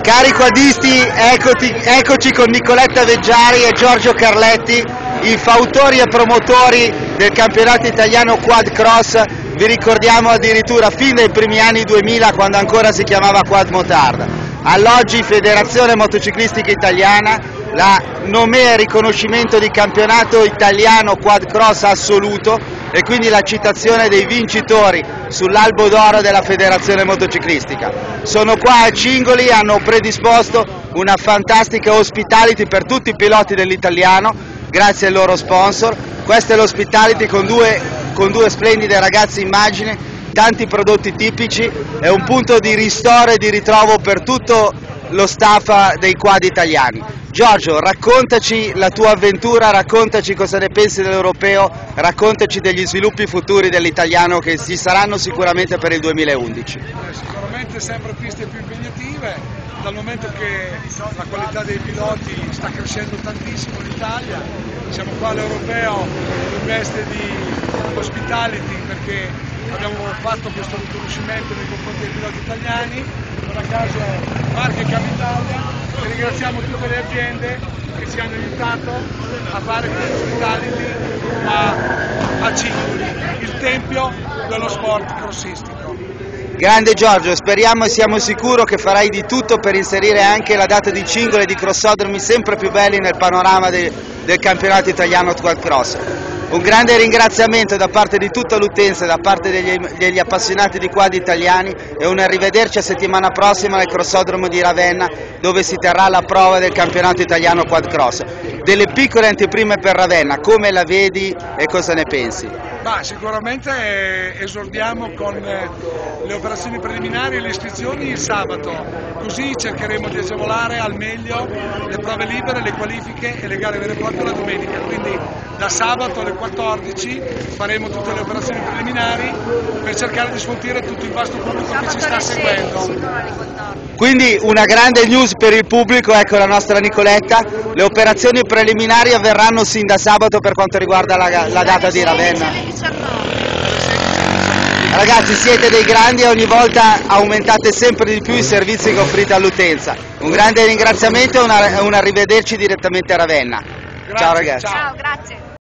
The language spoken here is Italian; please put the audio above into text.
Cari quadisti, eccoti, eccoci con Nicoletta Veggiari e Giorgio Carletti, i fautori e promotori del campionato italiano Quad Cross. Vi ricordiamo addirittura fin dai primi anni 2000 quando ancora si chiamava Quad Motard. All'oggi Federazione Motociclistica Italiana, la nomea riconoscimento di campionato italiano Quad Cross assoluto e quindi la citazione dei vincitori sull'albo d'oro della federazione motociclistica. Sono qua a Cingoli, hanno predisposto una fantastica hospitality per tutti i piloti dell'italiano, grazie ai loro sponsor. Questa è l'hospitality con due, con due splendide ragazze immagini, tanti prodotti tipici, è un punto di ristoro e di ritrovo per tutto lo staff dei quad italiani. Giorgio, raccontaci la tua avventura, raccontaci cosa ne pensi dell'europeo, raccontaci degli sviluppi futuri dell'italiano che ci saranno sicuramente per il 2011. Sicuramente sempre piste più impegnative, dal momento che la qualità dei piloti sta crescendo tantissimo in Italia, siamo qua all'europeo in veste di hospitality perché abbiamo fatto questo riconoscimento nei confronti dei piloti italiani, non a caso Marche Cavitalia ringraziamo tutte le aziende che ci hanno aiutato a fare questo hospitality a, a Cingoli, il tempio dello sport crossistico. Grande Giorgio, speriamo e siamo sicuri che farai di tutto per inserire anche la data di Cingoli e di crossodromi sempre più belli nel panorama de, del campionato italiano Quad Cross. Un grande ringraziamento da parte di tutta l'utenza, da parte degli, degli, appassionati di quad italiani e un arrivederci a settimana prossima nel crossodromo di Ravenna dove si terrà la prova del campionato italiano quad cross. Delle piccole anteprime per Ravenna, come la vedi e cosa ne pensi? Bah, sicuramente eh, esordiamo con eh, le operazioni preliminari e le iscrizioni il sabato, così cercheremo di agevolare al meglio le prove libere, le qualifiche e le gare vere e proprie la domenica. Quindi da sabato alle 14 faremo tutte le operazioni preliminari per cercare di sfoltire tutto il vasto pubblico che ci sta seguendo. Quindi una grande news per il pubblico, ecco la nostra Nicoletta, le operazioni preliminari avverranno sin da sabato per quanto riguarda la, la data di Ravenna. Ragazzi siete dei grandi e ogni volta aumentate sempre di più i servizi che offrite all'utenza. Un grande ringraziamento e un arrivederci direttamente a Ravenna. Ciao ragazzi. Ciao, grazie.